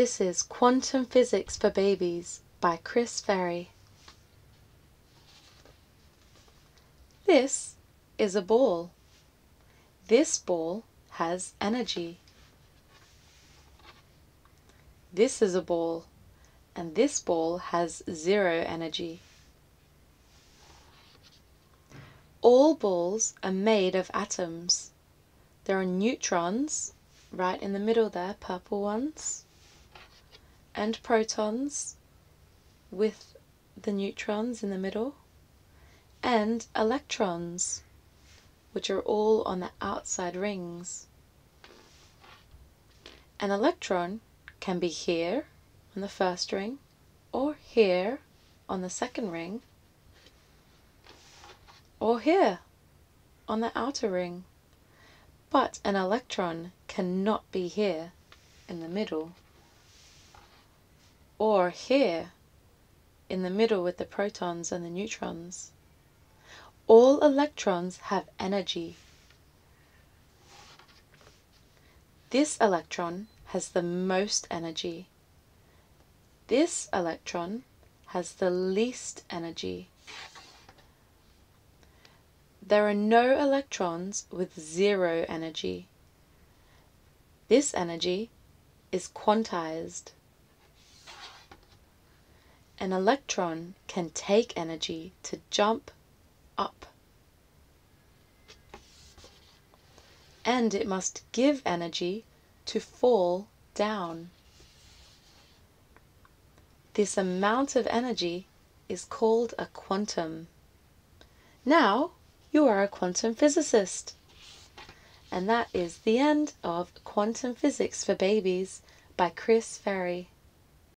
This is Quantum Physics for Babies by Chris Ferrie. This is a ball. This ball has energy. This is a ball, and this ball has zero energy. All balls are made of atoms. There are neutrons right in the middle there, purple ones, and protons with the neutrons in the middle, and electrons, which are all on the outside rings. An electron can be here on the first ring, or here on the second ring, or here on the outer ring. But an electron cannot be here in the middle, here in the middle with the protons and the neutrons. All electrons have energy. This electron has the most energy. This electron has the least energy. There are no electrons with zero energy. This energy is quantized. An electron can take energy to jump up. And it must give energy to fall down. This amount of energy is called a quantum. Now, you are a quantum physicist. And that is the end of Quantum Physics for Babies by Chris Ferrie.